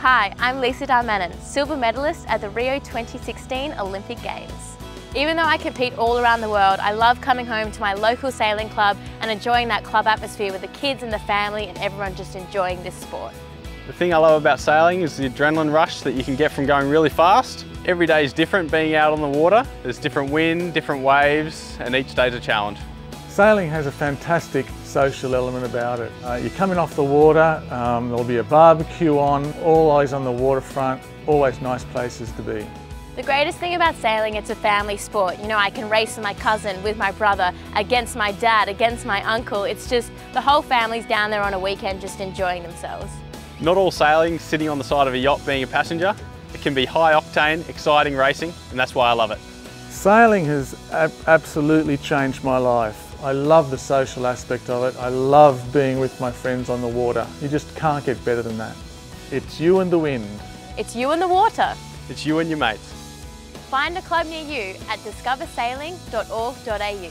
Hi, I'm Lisa Darmanin, silver medalist at the Rio 2016 Olympic Games. Even though I compete all around the world, I love coming home to my local sailing club and enjoying that club atmosphere with the kids and the family and everyone just enjoying this sport. The thing I love about sailing is the adrenaline rush that you can get from going really fast. Every day is different being out on the water. There's different wind, different waves, and each day's a challenge. Sailing has a fantastic social element about it. Uh, you're coming off the water, um, there'll be a barbecue on, all eyes on the waterfront, always nice places to be. The greatest thing about sailing, it's a family sport. You know, I can race with my cousin, with my brother, against my dad, against my uncle. It's just the whole family's down there on a weekend just enjoying themselves. Not all sailing sitting on the side of a yacht being a passenger. It can be high octane, exciting racing, and that's why I love it. Sailing has ab absolutely changed my life. I love the social aspect of it. I love being with my friends on the water. You just can't get better than that. It's you and the wind. It's you and the water. It's you and your mates. Find a club near you at discoversailing.org.au.